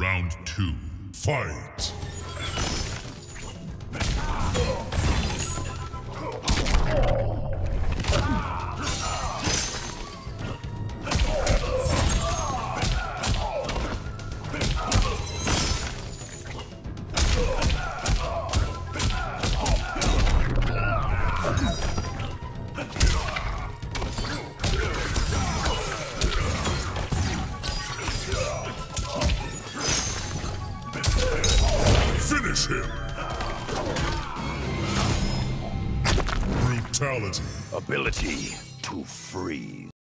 Round two. Fight! Him! Brutality. Ability to freeze.